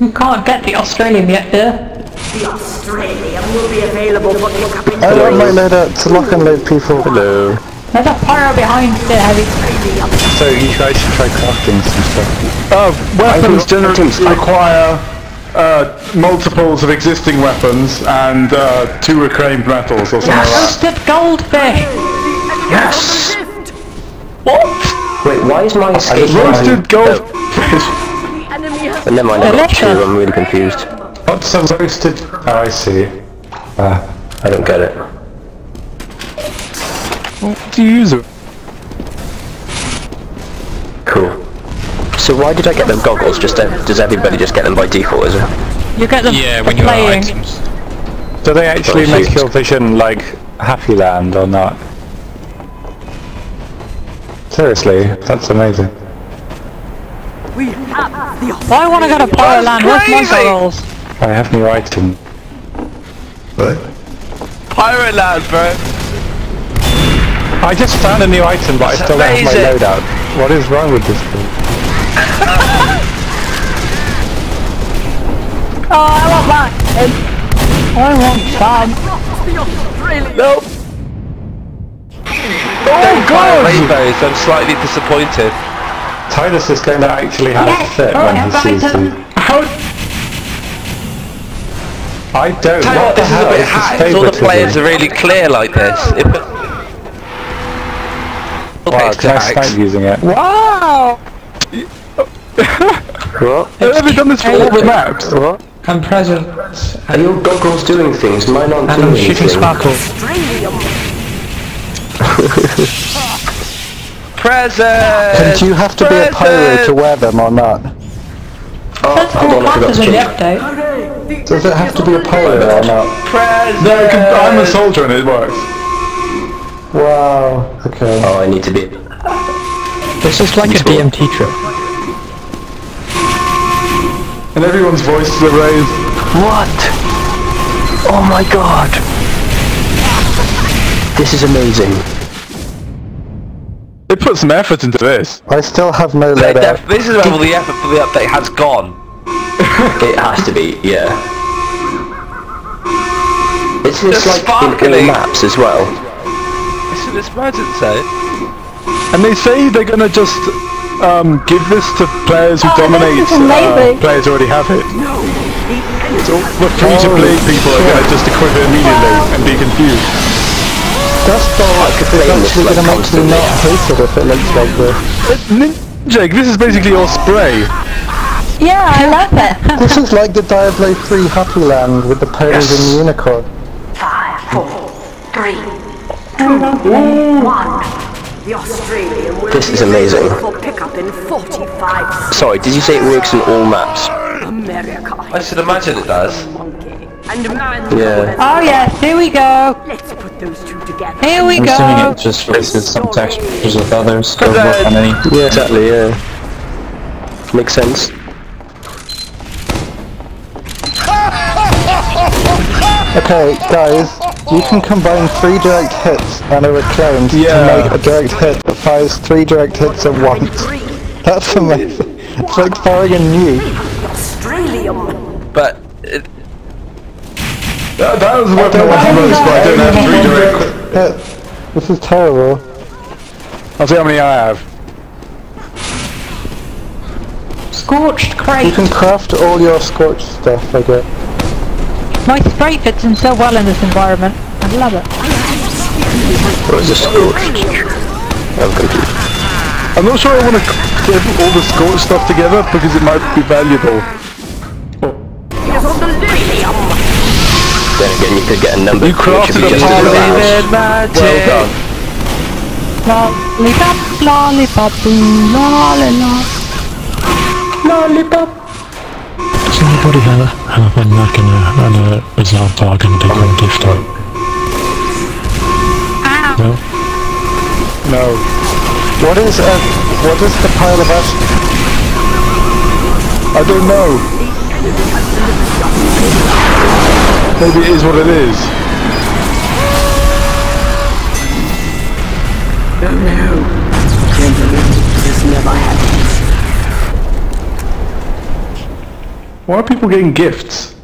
You can't get the Australian yet, dear. The Australian will be available for pickup in I want my loadout to lock and load people. Hello. There's a pyro behind the heavy. So you guys should try crafting some stuff. Uh, weapons I- generally require uh, multiples of existing weapons and uh, two reclaimed metals or something like that. Roasted goldfish! Yes! What? Wait, why is my escape Roasted gold. But never mind, I got two, I'm really confused. What's a roasted... Oh, I see. Ah, I don't get it. What do you use it? Cool. So why did I get them goggles? Just uh, Does everybody just get them by default, is it? You get them Yeah, when you have playing. items. do they actually Oh, make shit. your vision like Happy Land or not? Seriously, that's amazing. Why want to go to Pyro Land? Where's my goggles? I have new item. What? Pirate Land, bro! I just found a new item, but I still don't have my amazing. loadout. What is wrong with this thing? Oh, I want that! Um, I want some! Nope! Oh god! Rainbows, I'm slightly disappointed. Titus is going to actually have Yes, a fit oh, when he sees item. you. I don't. Tell you what what, the this is a hell bit is this hacked. All the players are really clear like this. If it... Wow, It's can I hacked. start using it? Wow! What? Have you ever done this for all the maps? What? I'm present. Are your goggles doing things? Mine aren't And doing I'm shooting anything. sparkle. Present! And do you have to be a pyro to wear them or not? Oh, That's hold cool on, I forgot classes to in the update. Does it have to be a pyro or not? Present! No, I'm a soldier and it works. Wow. Okay. Oh, I need to be... This is like a DMT trip. And everyone's voices are raised. What? Oh my god! This is amazing. They put some effort into this. I still have no They loadout. def- this is where all the effort for the update has gone. It has to be, yeah. Is this It's like in all sparkling. maps as well? It's an emergency. And they say they're gonna just um, give this to players who Oh, dominate this is uh, amazing. players who already have it. So the free-to-play people are gonna just equip it immediately and be confused. Dust Bowl could is play this, actually like, going to make me not hate it if it looks like this. Uh, Jake, this is basically your spray. Yeah, I love it. This is like the Diablo 3 Happy Land with the ponies and the unicorn. Five, four, three, two, one. The Australian will This is amazing. available for pickup in 45 Sorry, did you say it works in all maps? America. I should imagine it does. Monkey. And man, Yeah. Oh yes, here we go. let's put those two together. Here we go. I'm go. assuming it just replaces some textures with others. Don't work on any. Yeah, exactly, yeah. Makes sense. Okay, guys, you can combine three direct hits and a reclaimed Yeah. to make a direct hit that fires three direct hits at once. That's amazing. It's like firing a nuke. But it, That, that was the weapon I wanted most, but I don't have three direct. Hit. This is terrible. I'll see how many I have. Scorched crate! You can craft all your scorched stuff, I get. My spray fits in so well in this environment. I love it. What is a scorched? I'm confused. I'm not sure I want to put all the scorched stuff together because it might be valuable. Then again, you could get a number You which would crafted be a just as Well done. Lollipop, lollipop, ooh. Lollipop. Does anybody have a, have a knack and a, and a bizarre bargain dig on gift out? No? No. What is a, what is the pile of ash? I don't know. Maybe it is what it is. This never happens. Why are people getting gifts?